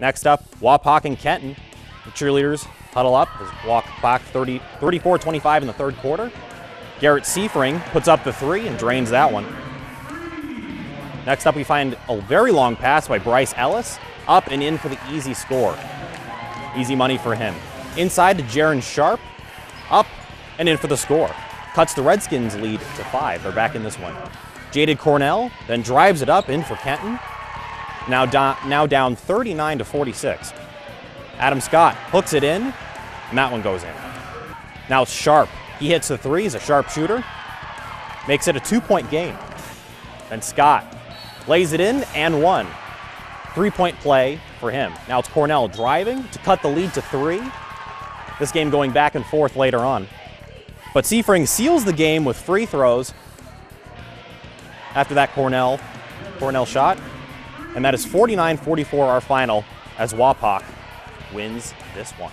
Next up, Wapak and Kenton. The cheerleaders huddle up as Wapak 30, 34-25 in the third quarter. Garrett Seifring puts up the three and drains that one. Next up, we find a very long pass by Bryce Ellis, up and in for the easy score. Easy money for him. Inside to Jaron Sharp, up and in for the score. Cuts the Redskins lead to five. They're back in this one. Jaded Cornell then drives it up in for Kenton. Now, do- now down 39 to 46. Adam Scott hooks it in, and that one goes in. Now Sharp. He hits the three. He's a sharp shooter. Makes it a two-point game. Then Scott lays it in and one. Three-point play for him. Now it's Cornell driving to cut the lead to three. This game going back and forth later on. But Seifring seals the game with free throws after that Cornell Cornell shot. And that is 49-44 our final as Wapak wins this one.